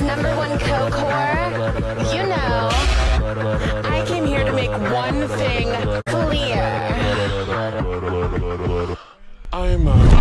number one co-core, you know, I came here to make one thing clear. I'm a...